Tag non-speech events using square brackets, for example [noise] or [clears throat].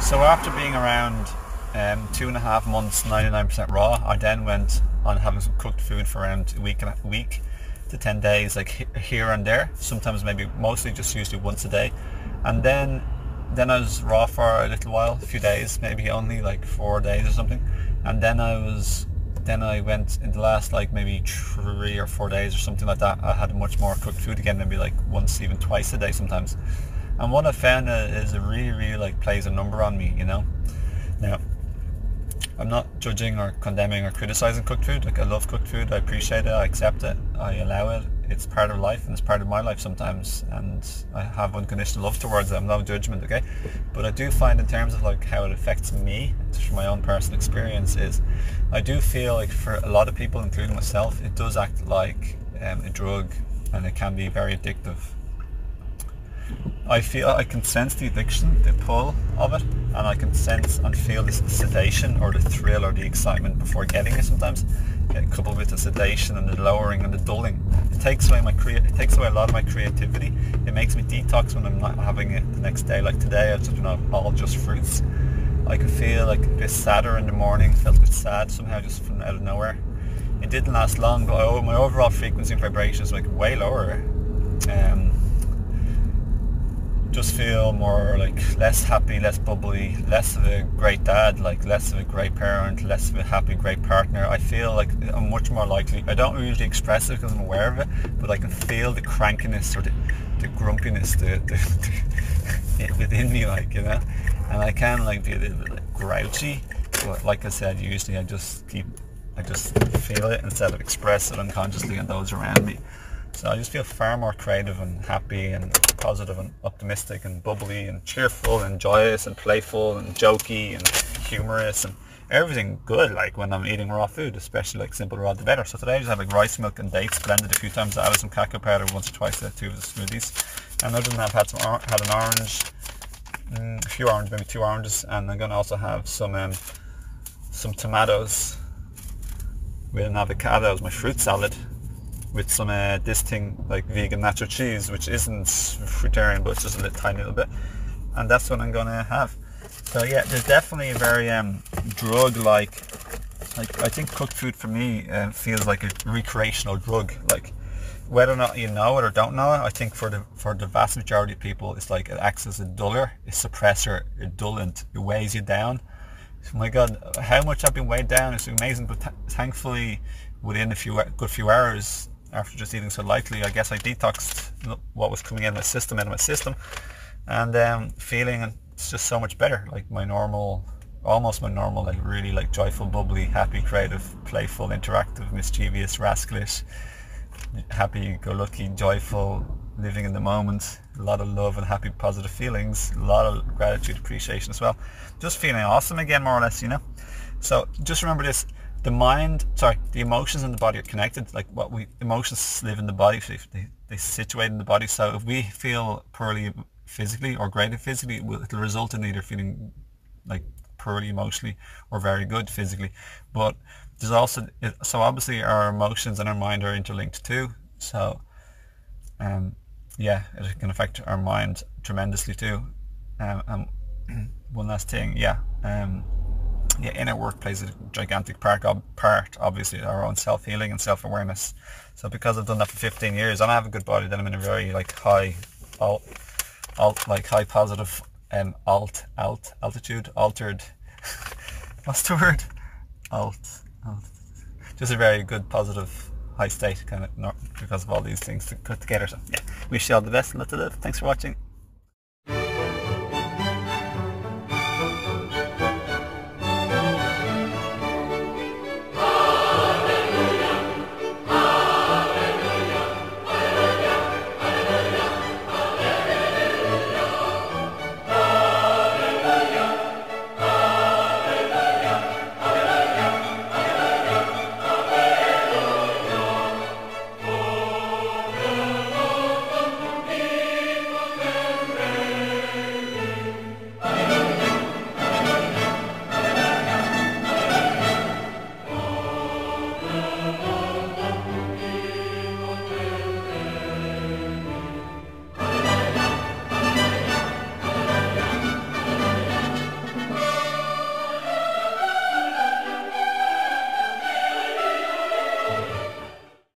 So after being around um, two and a half months, 99% raw, I then went on having some cooked food for around a week and a week to 10 days, like here and there. Sometimes maybe mostly just usually once a day. And then then I was raw for a little while, a few days, maybe only like four days or something. And then I was then I went in the last like maybe three or four days or something like that. I had much more cooked food again, maybe like once, even twice a day sometimes. And what I found is it really, really like plays a number on me, you know. Now, I'm not judging or condemning or criticizing cooked food. Like I love cooked food. I appreciate it. I accept it. I allow it. It's part of life and it's part of my life sometimes. And I have unconditional love towards it. I'm no judgment, okay? But I do find in terms of like how it affects me, from my own personal experience, is I do feel like for a lot of people, including myself, it does act like um, a drug and it can be very addictive I feel I can sense the addiction, the pull of it, and I can sense and feel the sedation or the thrill or the excitement before getting it. Sometimes, coupled with the sedation and the lowering and the dulling, it takes away my crea- It takes away a lot of my creativity. It makes me detox when I'm not having it the next day. Like today, I was you know all just fruits. I could feel like a bit sadder in the morning. Felt a bit sad somehow, just from out of nowhere. It didn't last long, but my overall frequency and vibration is like way lower. Um, just feel more like less happy, less bubbly, less of a great dad, like less of a great parent, less of a happy, great partner. I feel like I'm much more likely. I don't usually express it because I'm aware of it, but I can feel the crankiness or the, the grumpiness the, [laughs] the, within me, like you know. And I can like be a little bit like, grouchy, but like I said, usually I just keep, I just feel it instead of express it unconsciously on those around me. So I just feel far more creative and happy and positive and optimistic and bubbly and cheerful and joyous and playful and jokey and humorous and everything good like when I'm eating raw food, especially like simple raw the better. So today I just had like rice milk and dates blended a few times. I added some cacao powder once or twice to two of the smoothies. And other than that I've had some had an orange, mm, a few oranges, maybe two oranges, and I'm gonna also have some um, some tomatoes with an avocado as my fruit salad with some uh, this thing like vegan nacho cheese, which isn't fruitarian, but it's just a little tiny little bit, and that's what I'm gonna have. So yeah, there's definitely a very um, drug-like. Like I think cooked food for me uh, feels like a recreational drug. Like whether or not you know it or don't know it, I think for the for the vast majority of people, it's like it acts as a duller, a suppressor, a dullant. It weighs you down. Oh my God, how much I've been weighed down is amazing. But th- thankfully, within a few good few hours, after just eating so lightly, I guess I detoxed what was coming in my system, in my system, and um, feeling it's just so much better. Like my normal, almost my normal, like really like joyful, bubbly, happy, creative, playful, interactive, mischievous, rascalish, happy-go-lucky, joyful, living in the moment, a lot of love and happy, positive feelings, a lot of gratitude, appreciation as well. Just feeling awesome again, more or less, you know. So just remember this the mind, sorry, the emotions and the body are connected. Like what we emotions live in the body, so they, they situate in the body. So if we feel poorly physically or great physically, it'll result in either feeling like poorly emotionally or very good physically. But there's also so obviously our emotions and our mind are interlinked too. So um, yeah, it can affect our mind tremendously too. Um, um, [clears throat] one last thing, yeah. Um, yeah, inner work plays a gigantic part, part obviously, our own self-healing and self-awareness. So because I've done that for 15 years and I have a good body, then I'm in a very like high, alt, alt like high positive um, alt, alt, altitude, altered, [laughs] what's the word? Alt, alt. Just a very good positive high state kind of because of all these things to put together. So yeah, wish you all the best and lots of love. Thanks for watching.